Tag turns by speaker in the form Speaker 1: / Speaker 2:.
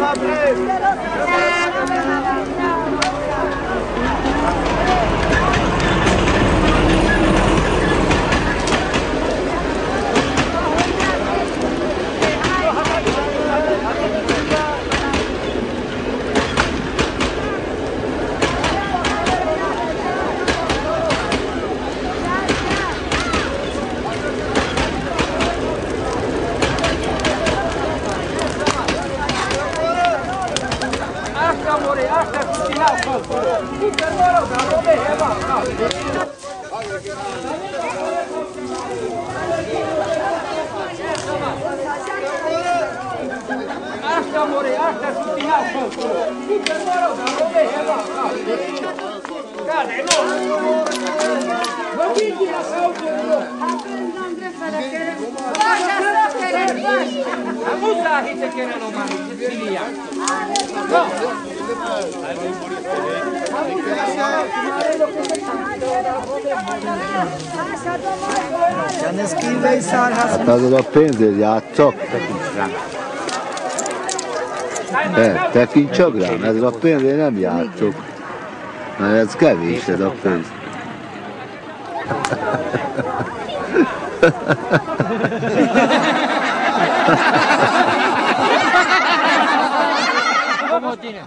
Speaker 1: ¡Vamos! Vamos tirar a saúde, meu. Aprenda, André, para que... tutti là, Tutte loro da dove è, va, Cade, no! Non vedi la A musa hice che erano mani, via. No!
Speaker 2: Hát azon a pénzért játszok. De, tekints csak rám, ez a pénzért nem játszok. Mert ez kevés ez a pénz. ¿Cómo tiene?